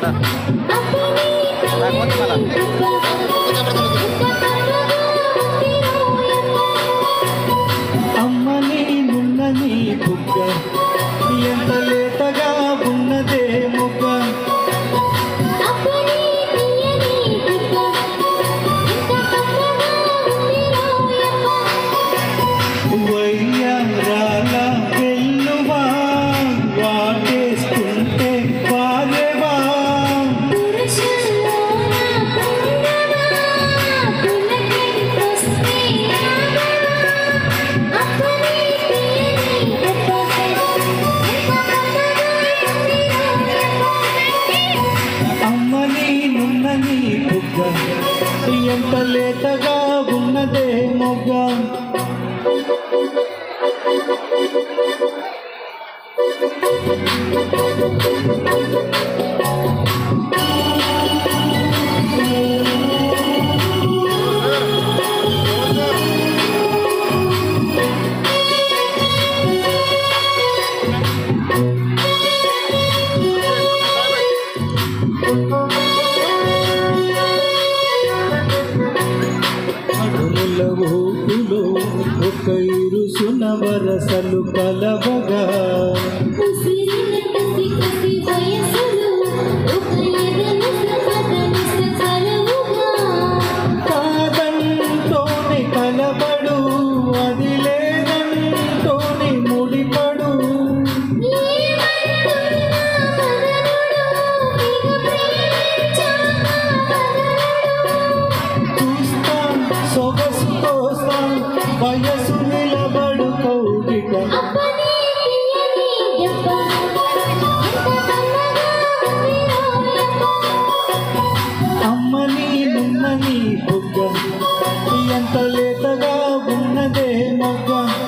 Là లేతగా ఉన్నదే మొగ్గ Thank you. ಮನವರಸಲು ಪಲವಗ అమ్మని నున్నని బొగ్గ. ఎంత లేతగా ఉన్నదే మొగ్గ.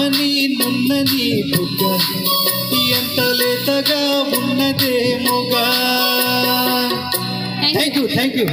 అమ్మని నున్నని బుగ్గ. ఎంత లేతగా ఉన్నదే మొగ్గ థ్యాంక్ యూ థ్యాంక్ యూ